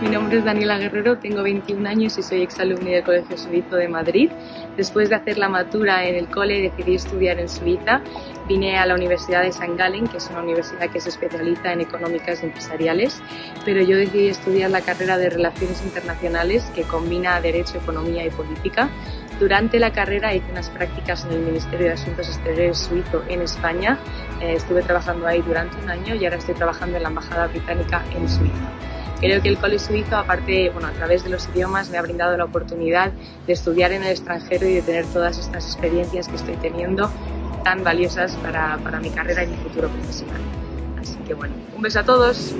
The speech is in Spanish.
Mi nombre es Daniela Guerrero, tengo 21 años y soy exalumni del Colegio Suizo de Madrid. Después de hacer la matura en el cole decidí estudiar en Suiza. Vine a la Universidad de St. Gallen, que es una universidad que se especializa en económicas empresariales, pero yo decidí estudiar la carrera de Relaciones Internacionales que combina Derecho, Economía y Política. Durante la carrera hice unas prácticas en el Ministerio de Asuntos Exteriores suizo en España. Eh, estuve trabajando ahí durante un año y ahora estoy trabajando en la Embajada Británica en Suiza. Creo que el Cole Suizo, aparte, bueno, a través de los idiomas, me ha brindado la oportunidad de estudiar en el extranjero y de tener todas estas experiencias que estoy teniendo tan valiosas para, para mi carrera y mi futuro profesional. Así que bueno, un beso a todos.